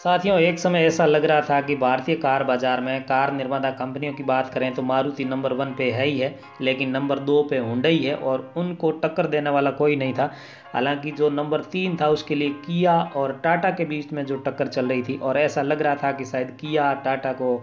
साथियों, एक समय ऐसा लग रहा था कि भारतीय कार बाज़ार में कार निर्माता कंपनियों की बात करें तो मारुति नंबर वन पे है ही है, लेकिन नंबर दो पे हुंडई है और उनको टक्कर देने वाला कोई नहीं था। हालाँकि जो नंबर तीन था, उसके लिए किया और टाटा के बीच में जो टक्कर चल रही थी, और ऐसा लग रहा था कि शायद किया टाटा को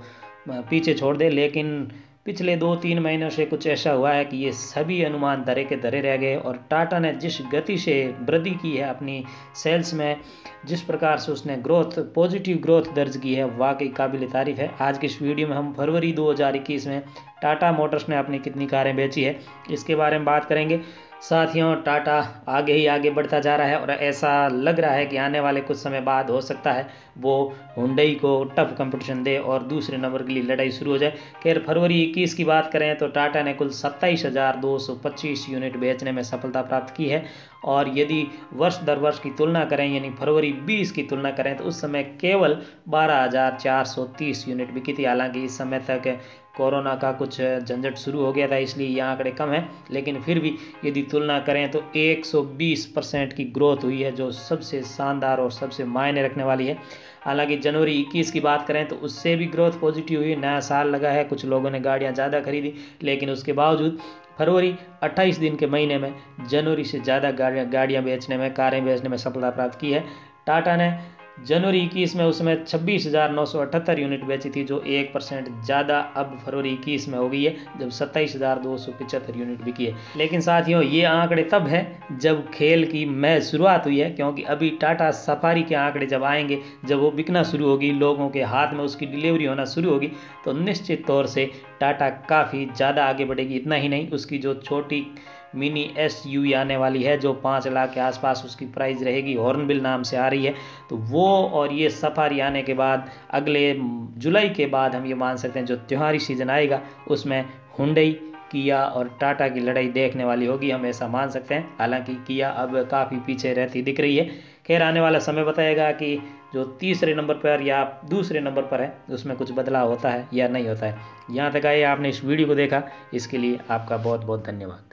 पीछे छोड़ दे, लेकिन पिछले दो तीन महीनों से कुछ ऐसा हुआ है कि ये सभी अनुमान दरे के दरे रह गए और टाटा ने जिस गति से वृद्धि की है अपनी सेल्स में, जिस प्रकार से उसने ग्रोथ, पॉजिटिव ग्रोथ दर्ज की है, वाकई काबिल तारीफ़ है। आज की इस वीडियो में हम फरवरी 2021 में टाटा मोटर्स ने अपनी कितनी कारें बेची है, इसके बारे में बात करेंगे। साथियों, टाटा आगे ही आगे बढ़ता जा रहा है और ऐसा लग रहा है कि आने वाले कुछ समय बाद हो सकता है वो हुंडई को टफ कंपटीशन दे और दूसरे नंबर के लिए लड़ाई शुरू हो जाए। खैर, फरवरी इक्कीस की बात करें तो टाटा ने कुल सत्ताईस हज़ार दो सौ पच्चीस यूनिट बेचने में सफलता प्राप्त की है और यदि वर्ष दर वर्ष की तुलना करें, यानी फरवरी बीस की तुलना करें तो उस समय केवल बारह हज़ार चार सौ तीस यूनिट बिकी थी। हालाँकि इस समय तक कोरोना का कुछ झंझट शुरू हो गया था, इसलिए ये आंकड़े कम हैं। लेकिन फिर भी यदि तुलना करें तो 120 परसेंट की ग्रोथ हुई है, जो सबसे शानदार और सबसे मायने रखने वाली है। हालाँकि जनवरी 21 की बात करें तो उससे भी ग्रोथ पॉजिटिव हुई। नया साल लगा है, कुछ लोगों ने गाड़ियाँ ज़्यादा खरीदी, लेकिन उसके बावजूद फरवरी 28 दिन के महीने में जनवरी से ज़्यादा गाड़ियाँ गाड़ियाँ बेचने में, कारें बेचने में सफलता प्राप्त की है। टाटा ने जनवरी इक्कीस में उसमें छब्बीस हज़ार नौ सौ अठहत्तर यूनिट बेची थी, जो एक परसेंट ज़्यादा अब फरवरी इक्कीस में हो गई है, जब सत्ताईस हज़ार दो सौ पिचहत्तर यूनिट बिकी है। लेकिन साथियों, ये आंकड़े तब है जब खेल की मैच शुरुआत हुई है, क्योंकि अभी टाटा सफारी के आंकड़े जब आएँगे, जब वो बिकना शुरू होगी, लोगों के हाथ में उसकी डिलीवरी होना शुरू होगी तो निश्चित तौर से टाटा काफ़ी ज़्यादा आगे बढ़ेगी, इतना ही नहीं, उसकी जो छोटी मिनी एस यू आने वाली है, जो पाँच लाख के आसपास उसकी प्राइस रहेगी, हॉर्नबिल नाम से आ रही है। तो वो और ये सफारी आने के बाद, अगले जुलाई के बाद हम ये मान सकते हैं, जो त्योहारी सीज़न आएगा, उसमें हुंडई, किया और टाटा की लड़ाई देखने वाली होगी, हम ऐसा मान सकते हैं। हालाँकि किया अब काफ़ी पीछे रहती दिख रही है। खैर, आने वाला समय बताएगा कि जो तीसरे नंबर पर या दूसरे नंबर पर है, उसमें कुछ बदलाव होता है या नहीं होता है। यहाँ तक आइए आपने इस वीडियो को देखा, इसके लिए आपका बहुत बहुत धन्यवाद।